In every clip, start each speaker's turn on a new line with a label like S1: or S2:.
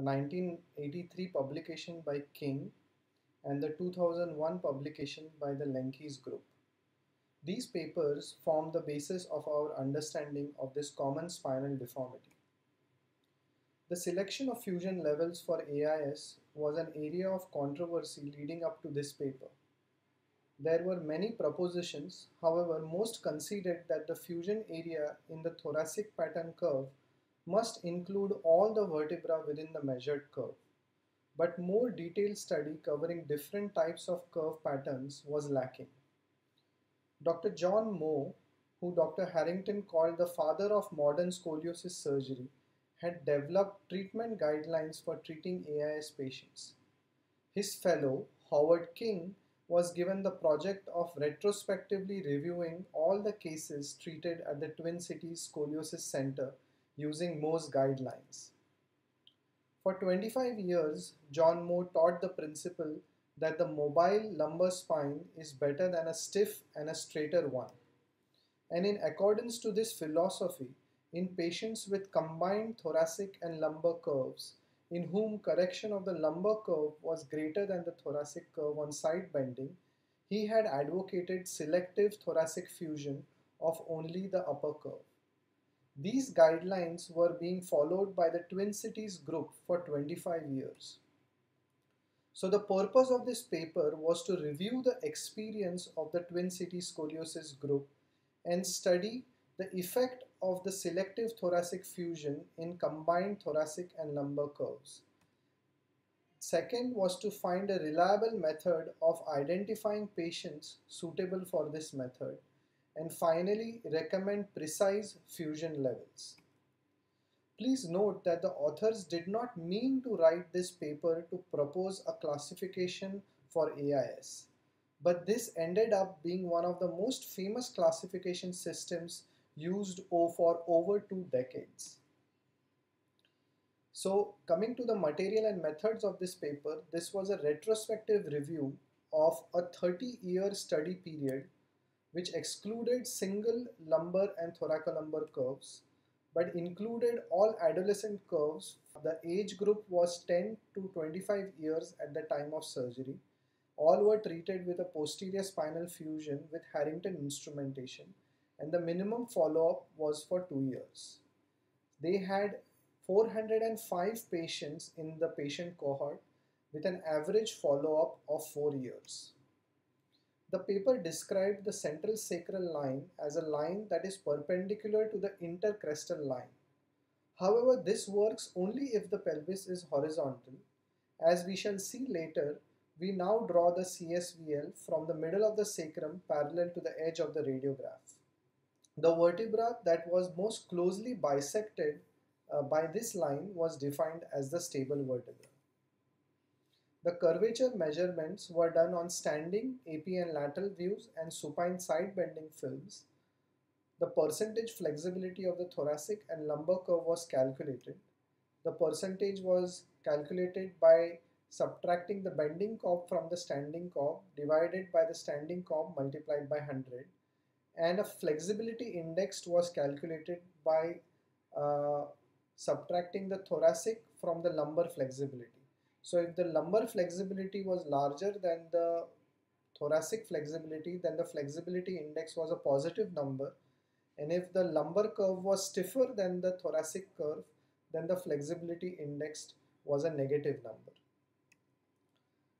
S1: the 1983 publication by King and the 2001 publication by the Lenke's group. These papers form the basis of our understanding of this common spinal deformity. The selection of fusion levels for AIS was an area of controversy leading up to this paper. There were many propositions, however, most conceded that the fusion area in the thoracic pattern curve must include all the vertebra within the measured curve. But more detailed study covering different types of curve patterns was lacking. Dr. John Moe, who Dr. Harrington called the father of modern scoliosis surgery, had developed treatment guidelines for treating AIS patients. His fellow, Howard King, was given the project of retrospectively reviewing all the cases treated at the Twin Cities Scoliosis Center using Moe's guidelines. For 25 years, John Moe taught the principle that the mobile lumbar spine is better than a stiff and a straighter one. And in accordance to this philosophy, in patients with combined thoracic and lumbar curves, in whom correction of the lumbar curve was greater than the thoracic curve on side bending, he had advocated selective thoracic fusion of only the upper curve. These guidelines were being followed by the Twin Cities group for 25 years. So the purpose of this paper was to review the experience of the Twin Cities scoliosis group and study the effect of the selective thoracic fusion in combined thoracic and lumbar curves. Second was to find a reliable method of identifying patients suitable for this method. And finally, recommend precise fusion levels. Please note that the authors did not mean to write this paper to propose a classification for AIS, but this ended up being one of the most famous classification systems used for over two decades. So coming to the material and methods of this paper, this was a retrospective review of a 30 year study period which excluded single lumbar and thoracolumbar curves but included all adolescent curves. The age group was 10 to 25 years at the time of surgery. All were treated with a posterior spinal fusion with Harrington instrumentation and the minimum follow-up was for two years. They had 405 patients in the patient cohort with an average follow-up of four years. The paper described the central sacral line as a line that is perpendicular to the intercrestal line. However, this works only if the pelvis is horizontal. As we shall see later, we now draw the CSVL from the middle of the sacrum parallel to the edge of the radiograph. The vertebra that was most closely bisected uh, by this line was defined as the stable vertebra. The curvature measurements were done on standing, AP and lateral views and supine side bending films. The percentage flexibility of the thoracic and lumbar curve was calculated. The percentage was calculated by subtracting the bending curve from the standing curve divided by the standing curve multiplied by 100 and a flexibility index was calculated by uh, subtracting the thoracic from the lumbar flexibility. So if the lumbar flexibility was larger than the thoracic flexibility, then the flexibility index was a positive number. And if the lumbar curve was stiffer than the thoracic curve, then the flexibility index was a negative number.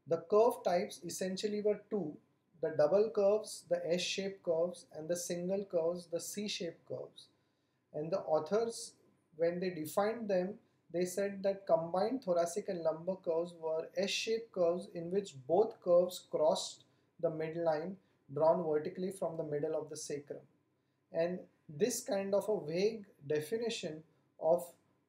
S1: The curve types essentially were two, the double curves, the S-shaped curves, and the single curves, the C-shaped curves. And the authors, when they defined them, they said that combined thoracic and lumbar curves were S-shaped curves in which both curves crossed the midline drawn vertically from the middle of the sacrum. And this kind of a vague definition of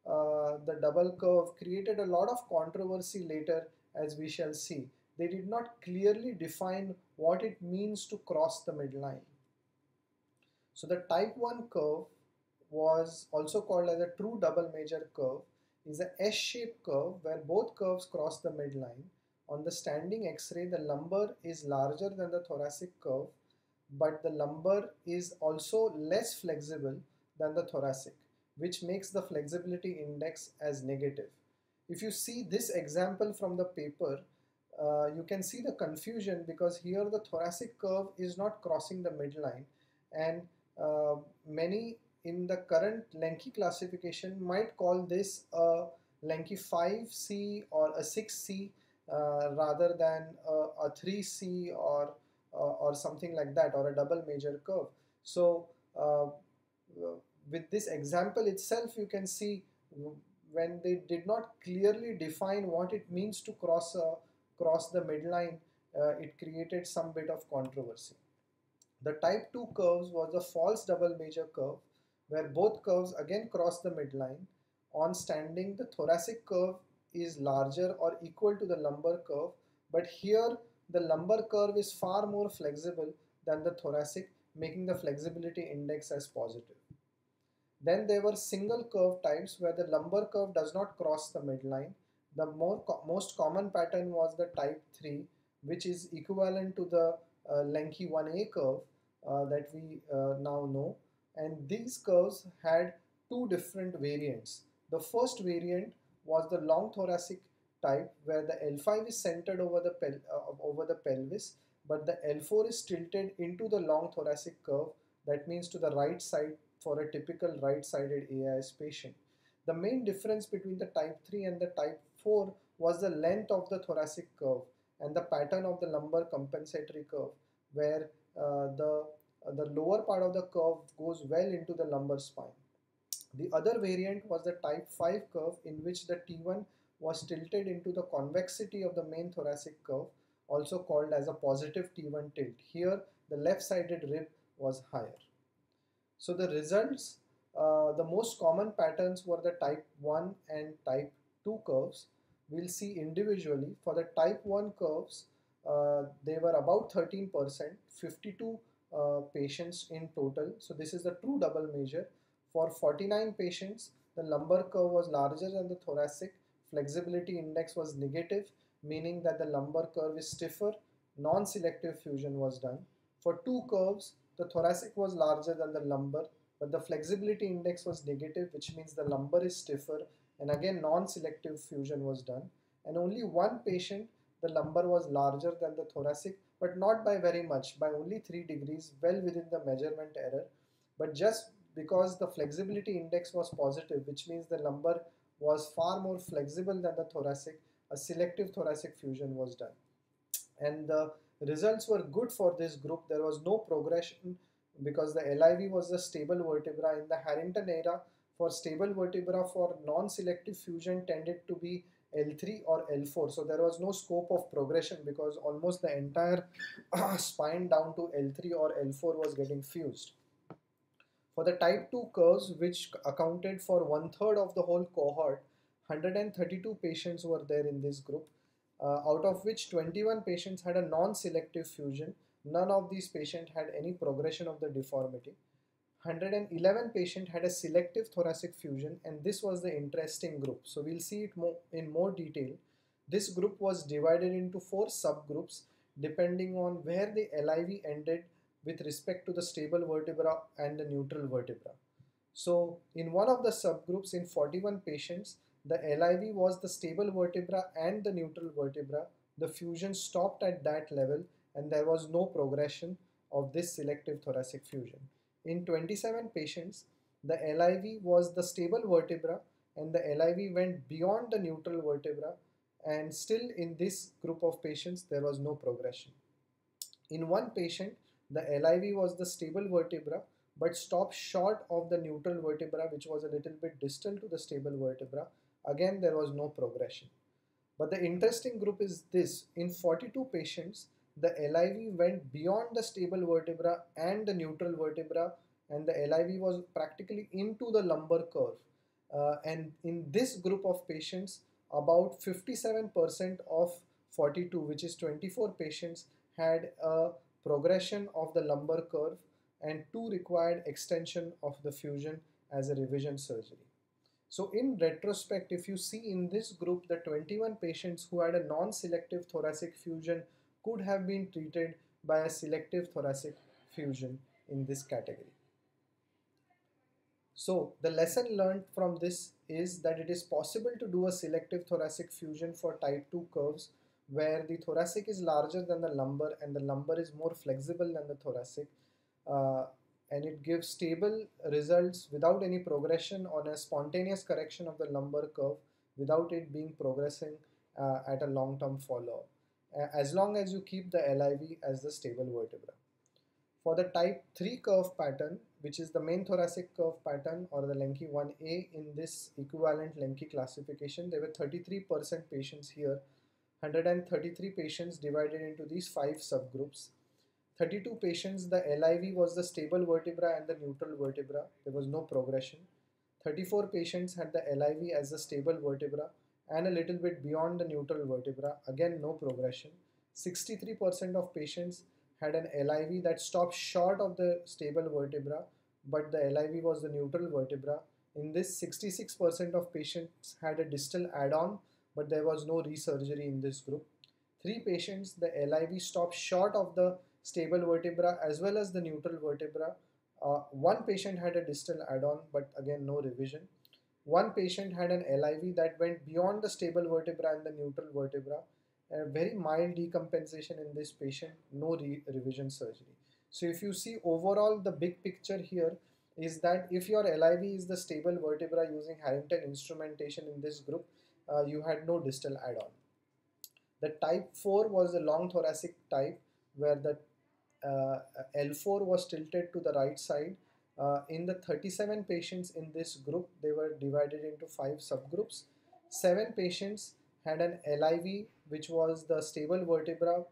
S1: uh, the double curve created a lot of controversy later as we shall see they did not clearly define what it means to cross the midline. So the type 1 curve was also called as a true double major curve is a S-shaped curve where both curves cross the midline. On the standing x-ray the lumbar is larger than the thoracic curve but the lumbar is also less flexible than the thoracic which makes the flexibility index as negative. if you see this example from the paper, uh, you can see the confusion because here the thoracic curve is not crossing the midline and uh, many in the current Lenke classification might call this a Lenke 5C or a 6C uh, rather than a, a 3C or uh, or something like that or a double major curve. So uh, with this example itself you can see when they did not clearly define what it means to cross a, cross the midline uh, it created some bit of controversy. The type 2 curves was a false double major curve where both curves again cross the midline. On standing the thoracic curve is larger or equal to the lumbar curve but here the lumbar curve is far more flexible than the thoracic making the flexibility index as positive. Then there were single curve types where the lumbar curve does not cross the midline. The more co most common pattern was the type 3 which is equivalent to the uh, Lenke 1A curve uh, that we uh, now know and these curves had two different variants. The first variant was the long thoracic type where the L5 is centered over the, uh, over the pelvis but the L4 is tilted into the long thoracic curve that means to the right side for a typical right-sided AIS patient. The main difference between the type 3 and the type 4 was the length of the thoracic curve and the pattern of the lumbar compensatory curve where uh, the, the lower part of the curve goes well into the lumbar spine. The other variant was the type 5 curve in which the T1 was tilted into the convexity of the main thoracic curve also called as a positive T1 tilt. Here the left-sided rib was higher. So the results, uh, the most common patterns were the type 1 and type 2 curves. We'll see individually for the type 1 curves, uh, they were about 13%, 52 uh, patients in total. So this is the true double major. For 49 patients, the lumbar curve was larger than the thoracic. Flexibility index was negative, meaning that the lumbar curve is stiffer. Non-selective fusion was done. For two curves, the thoracic was larger than the lumbar, but the flexibility index was negative, which means the lumbar is stiffer. And again, non-selective fusion was done. And only one patient, the lumbar was larger than the thoracic, but not by very much, by only 3 degrees, well within the measurement error. But just because the flexibility index was positive, which means the lumbar was far more flexible than the thoracic, a selective thoracic fusion was done. And the results were good for this group. There was no progression because the LIV was a stable vertebra. In the Harrington era, for stable vertebra for non-selective fusion tended to be L3 or L4. So there was no scope of progression because almost the entire spine down to L3 or L4 was getting fused. For the type 2 curves, which accounted for one third of the whole cohort, 132 patients were there in this group uh, out of which 21 patients had a non-selective fusion. None of these patients had any progression of the deformity. 111 patients had a selective thoracic fusion and this was the interesting group. So we'll see it more in more detail. This group was divided into four subgroups depending on where the LIV ended with respect to the stable vertebra and the neutral vertebra. So in one of the subgroups in 41 patients, the LIV was the stable vertebra and the neutral vertebra. The fusion stopped at that level and there was no progression of this selective thoracic fusion. In 27 patients, the LIV was the stable vertebra and the LIV went beyond the neutral vertebra and still in this group of patients there was no progression. In one patient, the LIV was the stable vertebra but stopped short of the neutral vertebra which was a little bit distant to the stable vertebra Again, there was no progression. But the interesting group is this. In 42 patients, the LIV went beyond the stable vertebra and the neutral vertebra and the LIV was practically into the lumbar curve. Uh, and in this group of patients, about 57% of 42, which is 24 patients, had a progression of the lumbar curve and two required extension of the fusion as a revision surgery. So in retrospect, if you see in this group, the 21 patients who had a non-selective thoracic fusion could have been treated by a selective thoracic fusion in this category. So the lesson learned from this is that it is possible to do a selective thoracic fusion for type 2 curves where the thoracic is larger than the lumbar and the lumbar is more flexible than the thoracic uh, and it gives stable results without any progression on a spontaneous correction of the lumbar curve without it being progressing uh, at a long-term follow as long as you keep the LIV as the stable vertebra. For the type 3 curve pattern, which is the main thoracic curve pattern or the Lenke 1A in this equivalent Lenke classification, there were 33% patients here, 133 patients divided into these five subgroups. 32 patients, the LIV was the stable vertebra and the neutral vertebra. There was no progression. 34 patients had the LIV as the stable vertebra and a little bit beyond the neutral vertebra. Again, no progression. 63% of patients had an LIV that stopped short of the stable vertebra, but the LIV was the neutral vertebra. In this, 66% of patients had a distal add-on, but there was no resurgery in this group. Three patients, the LIV stopped short of the stable vertebra as well as the neutral vertebra. Uh, one patient had a distal add-on, but again, no revision. One patient had an LIV that went beyond the stable vertebra and the neutral vertebra a very mild decompensation in this patient, no re revision surgery. So if you see overall the big picture here is that if your LIV is the stable vertebra using Harrington instrumentation in this group, uh, you had no distal add-on. The type 4 was the long thoracic type where the uh, L4 was tilted to the right side. Uh, in the 37 patients in this group, they were divided into five subgroups. Seven patients had an LIV which was the stable vertebra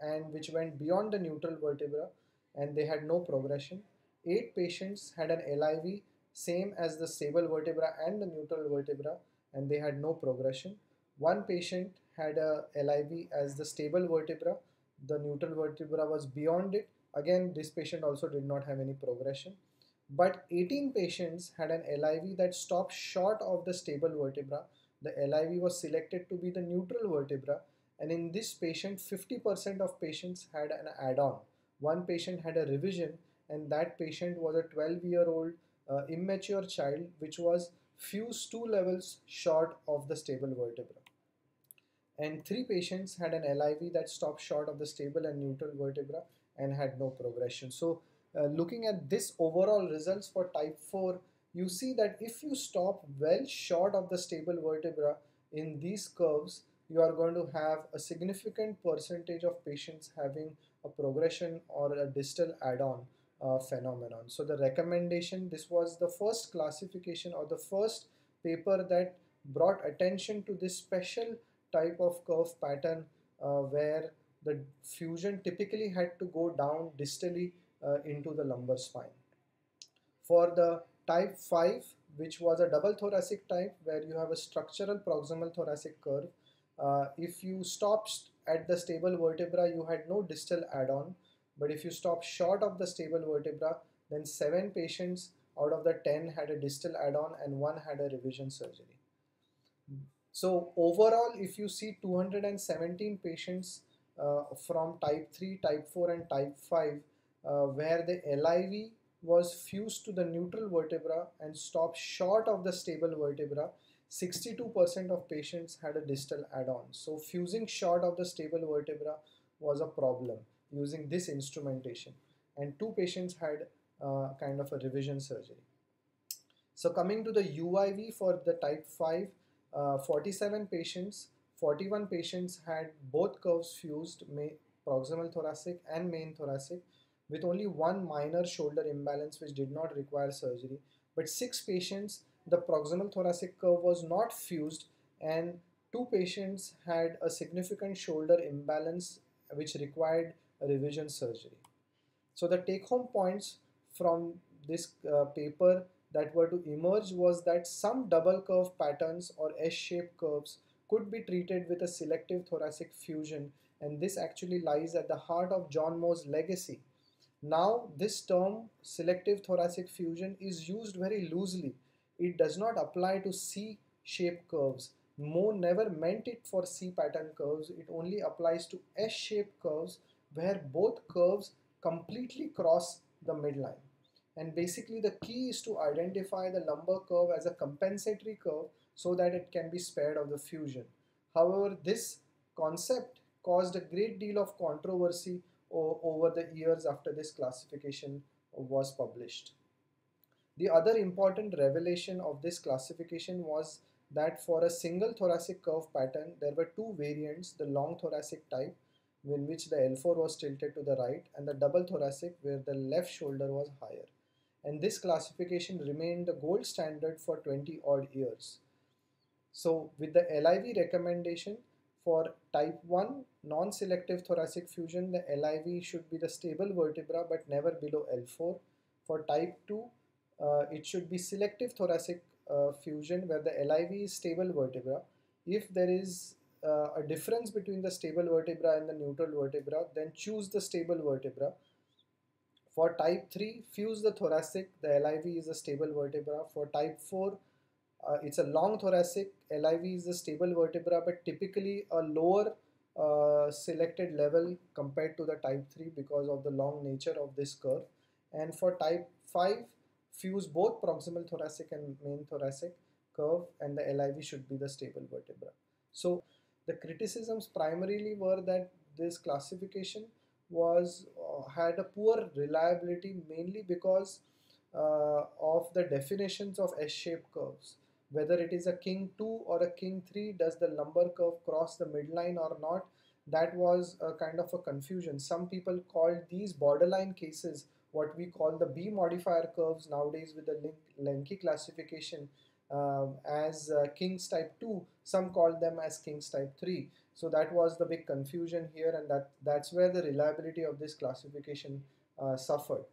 S1: and which went beyond the neutral vertebra and they had no progression. Eight patients had an LIV same as the stable vertebra and the neutral vertebra and they had no progression. One patient had a LIV as the stable vertebra, the neutral vertebra was beyond it. Again, this patient also did not have any progression. But 18 patients had an LIV that stopped short of the stable vertebra the LIV was selected to be the neutral vertebra and in this patient 50% of patients had an add-on. One patient had a revision and that patient was a 12 year old uh, immature child which was fused two levels short of the stable vertebra. And three patients had an LIV that stopped short of the stable and neutral vertebra and had no progression. So uh, looking at this overall results for type 4 you see that if you stop well short of the stable vertebra in these curves, you are going to have a significant percentage of patients having a progression or a distal add-on uh, phenomenon. So the recommendation, this was the first classification or the first paper that brought attention to this special type of curve pattern uh, where the fusion typically had to go down distally uh, into the lumbar spine. For the type 5 which was a double thoracic type where you have a structural proximal thoracic curve uh, if you stopped at the stable vertebra you had no distal add-on but if you stop short of the stable vertebra then 7 patients out of the 10 had a distal add-on and 1 had a revision surgery. So overall if you see 217 patients uh, from type 3, type 4 and type 5 uh, where the LIV was fused to the neutral vertebra and stopped short of the stable vertebra, 62% of patients had a distal add-on. So fusing short of the stable vertebra was a problem using this instrumentation and two patients had uh, kind of a revision surgery. So coming to the UIV for the type 5, uh, 47 patients, 41 patients had both curves fused, proximal thoracic and main thoracic with only one minor shoulder imbalance which did not require surgery. But six patients, the proximal thoracic curve was not fused and two patients had a significant shoulder imbalance which required a revision surgery. So the take home points from this uh, paper that were to emerge was that some double curve patterns or S-shaped curves could be treated with a selective thoracic fusion and this actually lies at the heart of John Moe's legacy now this term selective thoracic fusion is used very loosely. It does not apply to C-shaped curves. Moe never meant it for C pattern curves. It only applies to S-shaped curves where both curves completely cross the midline. and basically the key is to identify the lumbar curve as a compensatory curve so that it can be spared of the fusion. However, this concept caused a great deal of controversy over the years after this classification was published. The other important revelation of this classification was that for a single thoracic curve pattern, there were two variants, the long thoracic type, in which the L4 was tilted to the right, and the double thoracic, where the left shoulder was higher. And this classification remained the gold standard for 20 odd years. So, with the LIV recommendation for type 1 non selective thoracic fusion, the LIV should be the stable vertebra but never below L4. For type 2, uh, it should be selective thoracic uh, fusion where the LIV is stable vertebra. If there is uh, a difference between the stable vertebra and the neutral vertebra, then choose the stable vertebra. For type 3, fuse the thoracic, the LIV is a stable vertebra. For type 4, uh, it's a long thoracic, LIV is a stable vertebra, but typically a lower uh, selected level compared to the type 3 because of the long nature of this curve. And for type 5, fuse both proximal thoracic and main thoracic curve and the LIV should be the stable vertebra. So the criticisms primarily were that this classification was uh, had a poor reliability mainly because uh, of the definitions of S-shaped curves. Whether it is a king 2 or a king 3, does the lumbar curve cross the midline or not? That was a kind of a confusion. Some people called these borderline cases what we call the B modifier curves nowadays with the Lenke classification uh, as uh, King's type 2, some call them as King's type 3. So that was the big confusion here and that, that's where the reliability of this classification uh, suffered.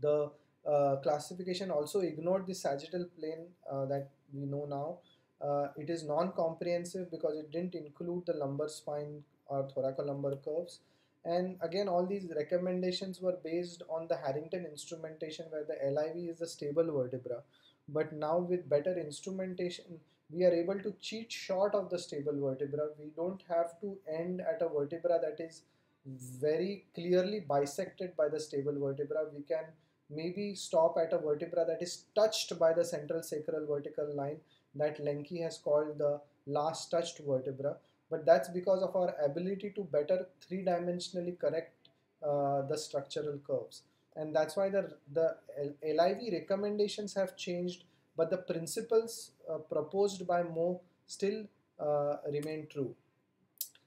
S1: The uh, classification also ignored the sagittal plane uh, that we know now. Uh, it is non-comprehensive because it didn't include the lumbar spine or thoracolumbar curves. And again all these recommendations were based on the Harrington instrumentation where the LIV is the stable vertebra. But now with better instrumentation we are able to cheat short of the stable vertebra. We don't have to end at a vertebra that is very clearly bisected by the stable vertebra. We can maybe stop at a vertebra that is touched by the central sacral vertical line that Lenke has called the last touched vertebra. But that's because of our ability to better three-dimensionally correct uh, the structural curves. And that's why the, the LIV recommendations have changed but the principles uh, proposed by Moe still uh, remain true.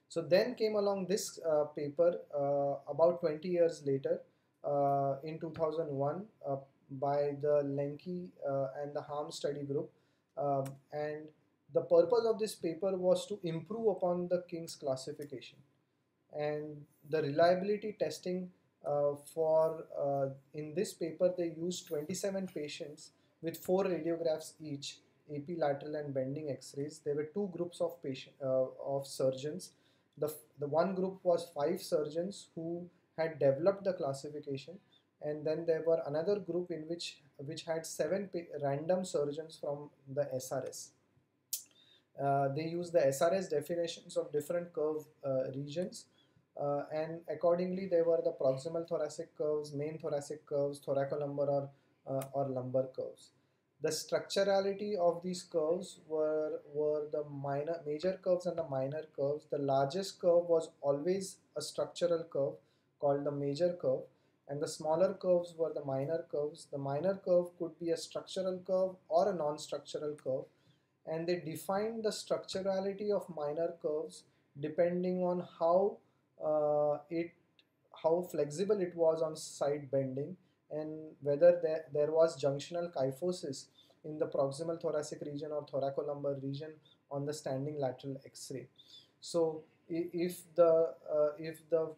S1: So then came along this uh, paper uh, about 20 years later in 2001 by the Lenke and the Harms study group. Um, and the purpose of this paper was to improve upon the King's classification and the reliability testing uh, for uh, in this paper they used 27 patients with four radiographs each AP lateral and bending x-rays. There were two groups of patient uh, of surgeons. The the one group was five surgeons who had developed the classification and then there were another group in which which had seven random surgeons from the SRS uh, they use the SRS definitions of different curve uh, regions uh, and accordingly they were the proximal thoracic curves, main thoracic curves, thoracolumbar or, uh, or lumbar curves. The structurality of these curves were, were the minor major curves and the minor curves. The largest curve was always a structural curve called the major curve and the smaller curves were the minor curves. The minor curve could be a structural curve or a non-structural curve and they defined the structurality of minor curves depending on how uh, it how flexible it was on side bending and whether there, there was junctional kyphosis in the proximal thoracic region or thoracolumbar region on the standing lateral x-ray. So if the uh, if the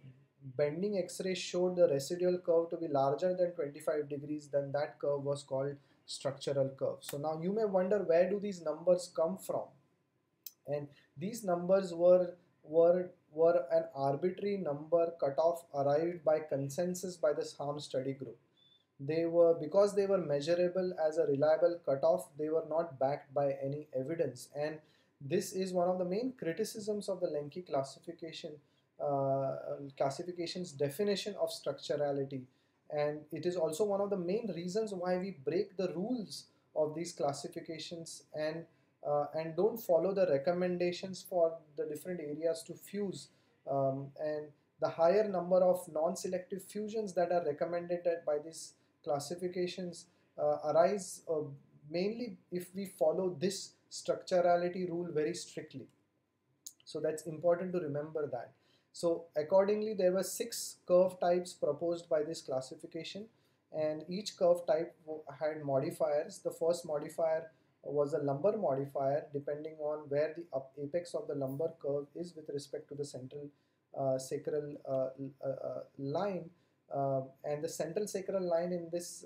S1: bending x-ray showed the residual curve to be larger than 25 degrees then that curve was called structural curve. So now you may wonder where do these numbers come from and these numbers were were were an arbitrary number cutoff arrived by consensus by this Harms study group. They were because they were measurable as a reliable cutoff, they were not backed by any evidence. And this is one of the main criticisms of the Lenke classification classification's definition of structurality. And it is also one of the main reasons why we break the rules of these classifications and uh, and don't follow the recommendations for the different areas to fuse. Um, and the higher number of non-selective fusions that are recommended by these classifications uh, arise uh, mainly if we follow this structurality rule very strictly. So that's important to remember that so accordingly there were six curve types proposed by this classification and each curve type had modifiers. The first modifier was a lumbar modifier depending on where the apex of the lumbar curve is with respect to the central uh, sacral uh, uh, line. And the central sacral line in this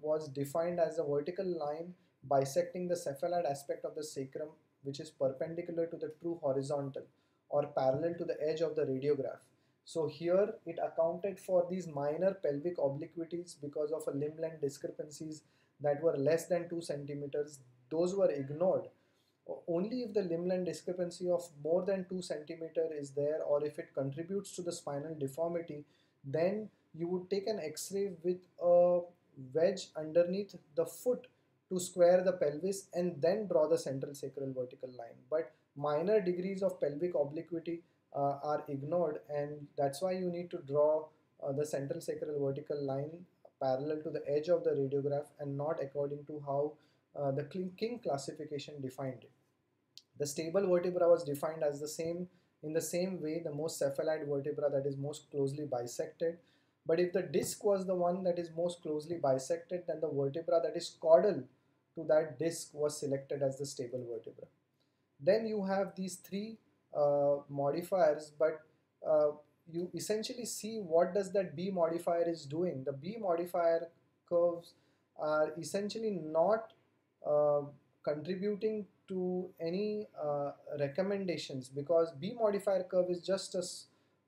S1: was defined as a vertical line bisecting the cephalad aspect of the sacrum which is perpendicular to the true horizontal or parallel to the edge of the radiograph. So here it accounted for these minor pelvic obliquities because of a limb length discrepancies that were less than 2 centimeters. Those were ignored. Only if the limb length discrepancy of more than 2 centimeter is there or if it contributes to the spinal deformity, then you would take an x-ray with a wedge underneath the foot to square the pelvis and then draw the central sacral vertical line. But minor degrees of pelvic obliquity uh, are ignored and that's why you need to draw uh, the central sacral vertical line parallel to the edge of the radiograph and not according to how uh, the King classification defined it. The stable vertebra was defined as the same in the same way the most cephalad vertebra that is most closely bisected but if the disc was the one that is most closely bisected then the vertebra that is caudal to that disc was selected as the stable vertebra. Then you have these three uh, modifiers, but uh, you essentially see what does that B modifier is doing. The B modifier curves are essentially not uh, contributing to any uh, recommendations because B modifier curve is just a,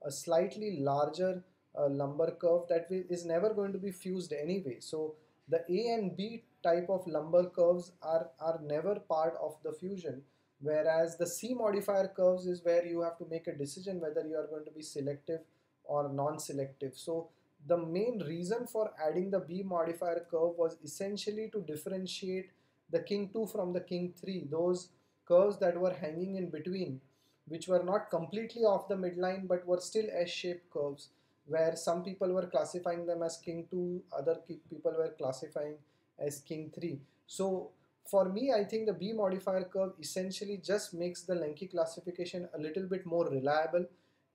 S1: a slightly larger uh, lumbar curve that is never going to be fused anyway. So the A and B type of lumbar curves are, are never part of the fusion whereas the C modifier curves is where you have to make a decision whether you are going to be selective or non-selective. So the main reason for adding the B modifier curve was essentially to differentiate the king 2 from the king 3 those curves that were hanging in between which were not completely off the midline but were still S-shaped curves where some people were classifying them as king 2 other people were classifying as king 3 so for me I think the B modifier curve essentially just makes the Lenke classification a little bit more reliable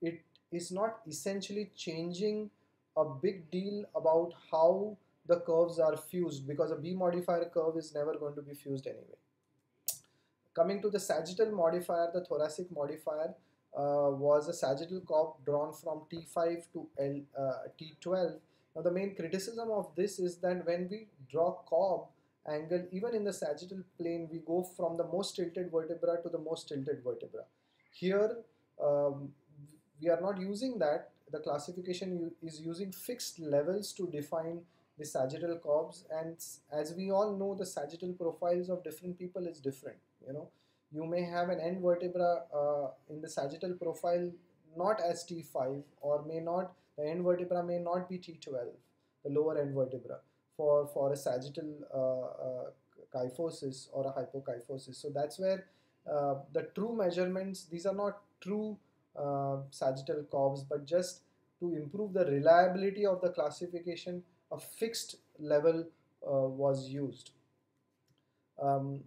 S1: it is not essentially changing a big deal about how the curves are fused because a B modifier curve is never going to be fused anyway. Coming to the sagittal modifier, the thoracic modifier uh, was a sagittal curve drawn from T5 to L, uh, T12. Now the main criticism of this is that when we draw Cobb angle, even in the sagittal plane, we go from the most tilted vertebra to the most tilted vertebra. Here, um, we are not using that. The classification is using fixed levels to define the sagittal Cobbs and as we all know the sagittal profiles of different people is different you know you may have an end vertebra uh, in the sagittal profile not as T5 or may not the end vertebra may not be T12 the lower end vertebra for for a sagittal uh, uh, kyphosis or a hypokyphosis so that's where uh, the true measurements these are not true uh, sagittal Cobbs but just to improve the reliability of the classification a fixed level was used. Um,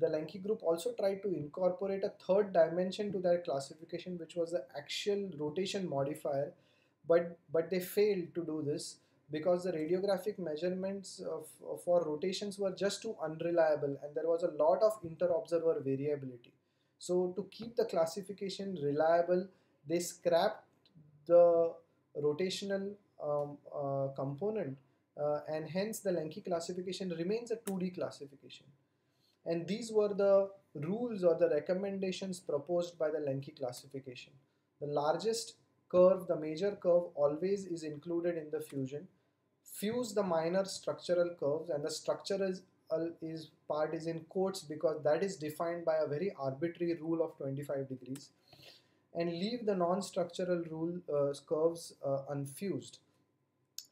S1: the Lenke group also tried to incorporate a third dimension to their classification which was the axial rotation modifier but but they failed to do this because the radiographic measurements of, of, for rotations were just too unreliable and there was a lot of inter-observer variability. So to keep the classification reliable, they scrapped the rotational um, uh, component uh, and hence the Lenke classification remains a 2D classification. And these were the rules or the recommendations proposed by the Lenke classification. The largest curve, the major curve always is included in the fusion. Fuse the minor structural curves and the structure is, is part is in quotes because that is defined by a very arbitrary rule of 25 degrees. And leave the non-structural rule uh, curves uh, unfused.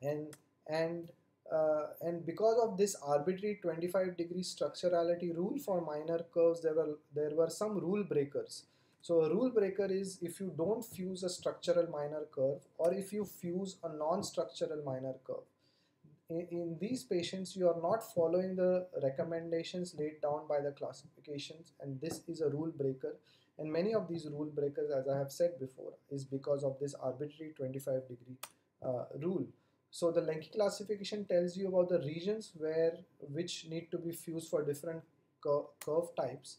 S1: And and uh, and because of this arbitrary 25 degree structurality rule for minor curves there were there were some rule breakers. So a rule breaker is if you don't fuse a structural minor curve or if you fuse a non-structural minor curve in, these patients you are not following the recommendations laid down by the classifications and this is a rule breaker. And many of these rule breakers as I have said before is because of this arbitrary 25 degree uh, rule. So the Lenke classification tells you about the regions where which need to be fused for different cur curve types.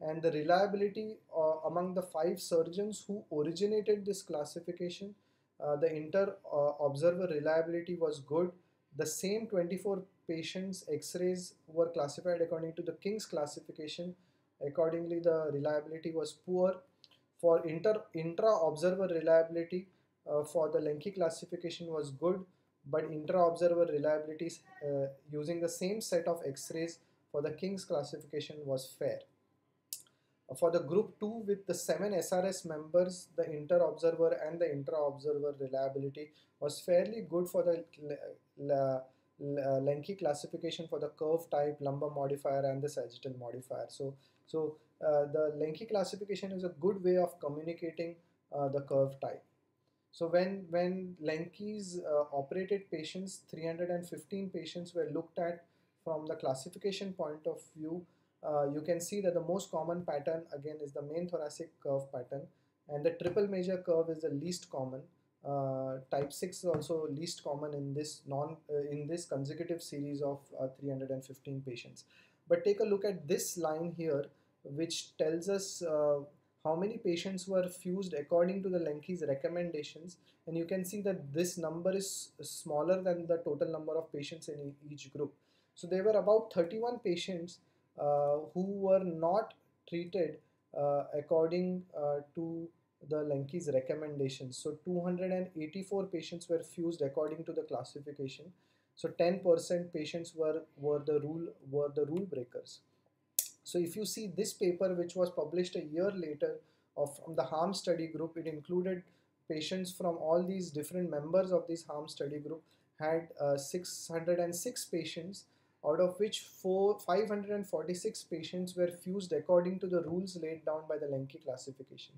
S1: And the reliability uh, among the five surgeons who originated this classification uh, the inter uh, observer reliability was good the same 24 patients x-rays were classified according to the King's classification accordingly the reliability was poor for inter intra observer reliability uh, for the Lenke classification was good but intra-observer reliability uh, using the same set of X-rays for the King's classification was fair. For the group 2 with the 7 SRS members, the inter-observer and the intra-observer reliability was fairly good for the Lenke classification for the curve type, lumbar modifier and the sagittal modifier. So, so uh, the Lenke classification is a good way of communicating uh, the curve type. So when, when Lenke's uh, operated patients, 315 patients were looked at from the classification point of view, uh, you can see that the most common pattern again is the main thoracic curve pattern and the triple major curve is the least common. Uh, type 6 is also least common in this non uh, in this consecutive series of uh, 315 patients. But take a look at this line here which tells us uh, how many patients were fused according to the Lenke's recommendations and you can see that this number is smaller than the total number of patients in each group. So there were about 31 patients who were not treated uh, according uh, to the Lenke's recommendations. So 284 patients were fused according to the classification. So 10% patients were, were the rule were the rule breakers. So if you see this paper which was published a year later of from the Harms study group, it included patients from all these different members of this Harms study group had uh, 606 patients out of which four, 546 patients were fused according to the rules laid down by the Lenke classification.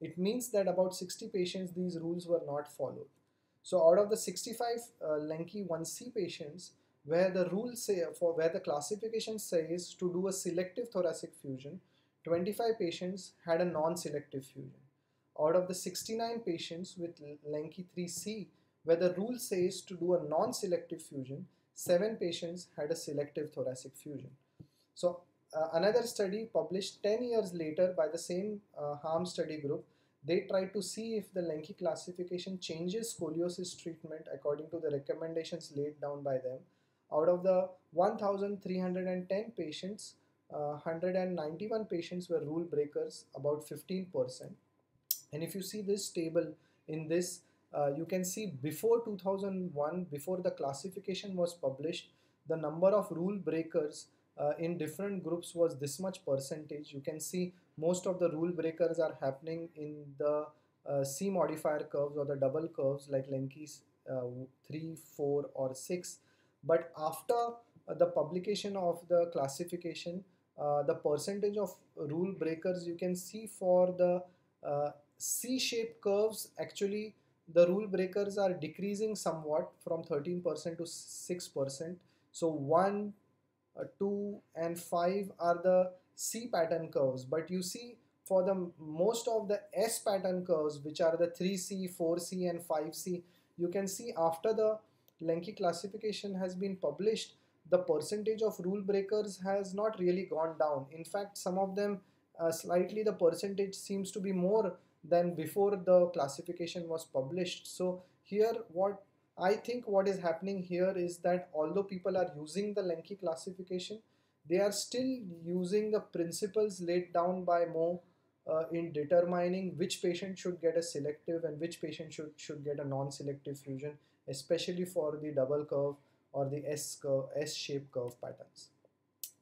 S1: It means that about 60 patients these rules were not followed. So out of the 65 uh, Lenke 1C patients, where the rule say for where the classification says to do a selective thoracic fusion 25 patients had a non-selective fusion out of the 69 patients with Lenke 3C where the rule says to do a non-selective fusion 7 patients had a selective thoracic fusion so uh, another study published 10 years later by the same uh, Harms study group they tried to see if the Lenke classification changes scoliosis treatment according to the recommendations laid down by them out of the 1,310 patients, uh, 191 patients were rule breakers, about 15%. And if you see this table in this, uh, you can see before 2001, before the classification was published, the number of rule breakers uh, in different groups was this much percentage. You can see most of the rule breakers are happening in the uh, C modifier curves or the double curves like Lenke's uh, 3, 4 or 6 but after uh, the publication of the classification uh, the percentage of rule breakers you can see for the C-shaped curves actually the rule breakers are decreasing somewhat from 13% to 6% so 1 uh, 2 and 5 are the C pattern curves but you see for the most of the S pattern curves which are the 3C 4C and 5C you can see after the Lenke classification has been published, the percentage of rule breakers has not really gone down. In fact, some of them uh, slightly the percentage seems to be more than before the classification was published. So here what I think what is happening here is that although people are using the Lenke classification, they are still using the principles laid down by Moe uh, in determining which patient should get a selective and which patient should, should get a non-selective fusion especially for the double curve or the S curve, S-shaped curve patterns.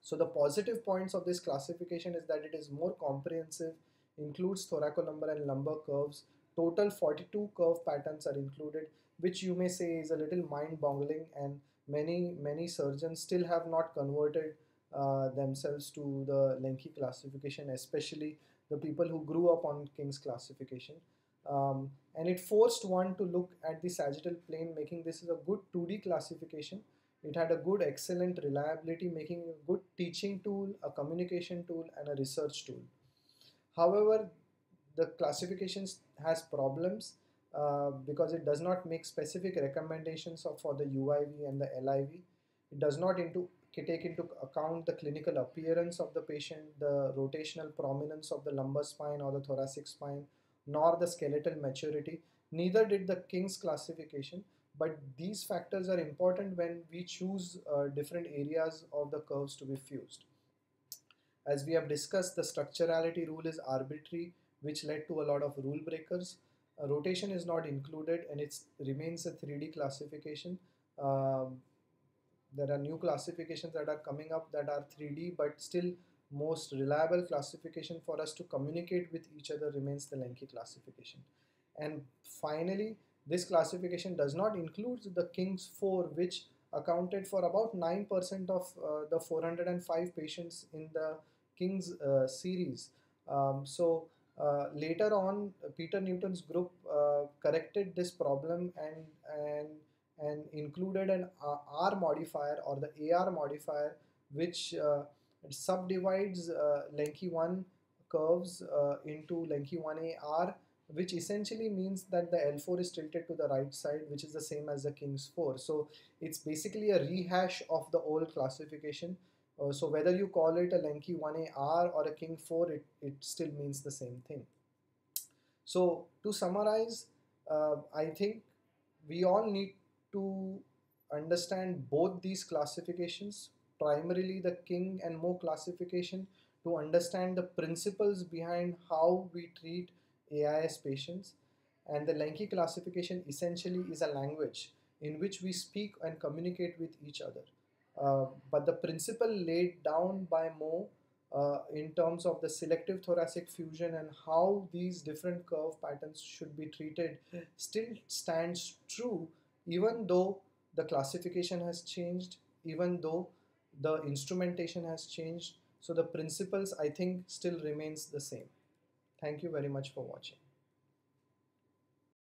S1: So the positive points of this classification is that it is more comprehensive, includes thoracolumbar and lumbar curves. Total 42 curve patterns are included. which you may say is a little mind-boggling and many many surgeons still have not converted uh, themselves to the Lenke classification, especially the people who grew up on King's classification. Um, and it forced one to look at the sagittal plane, making this a good 2D classification. It had a good, excellent reliability, making a good teaching tool, a communication tool, and a research tool. However, the classifications has problems uh, because it does not make specific recommendations for the UIV and the LIV. It does not into, take into account the clinical appearance of the patient, the rotational prominence of the lumbar spine or the thoracic spine, nor the skeletal maturity. Neither did the King's classification, but these factors are important when we choose uh, different areas of the curves to be fused. As we have discussed, the structurality rule is arbitrary, which led to a lot of rule breakers. Uh, rotation is not included and it remains a 3D classification. Um, there are new classifications that are coming up that are 3D, but still most reliable classification for us to communicate with each other remains the Lenke classification. And finally, this classification does not include the King's 4 which accounted for about 9% of uh, the 405 patients in the King's uh, series. Um, so uh, later on, Peter Newton's group uh, corrected this problem and, and, and included an R modifier or the AR modifier which subdivides Lenke 1 curves into Lenke 1AR which essentially means that the L4 is tilted to the right side which is the same as the King's 4. So it's basically a rehash of the old classification. Uh, so whether you call it a Lenke 1AR or a King 4 it, it still means the same thing. So to summarize uh, I think we all need to understand both these classifications primarily the king and Moe classification to understand the principles behind how we treat AIS patients. And the Lenke classification essentially is a language in which we speak and communicate with each other. Uh, but the principle laid down by Moe uh, in terms of the selective thoracic fusion and how these different curve patterns should be treated still stands true even though the classification has changed, even though the instrumentation has changed so the principles I think still remains the same. Thank you very much for watching.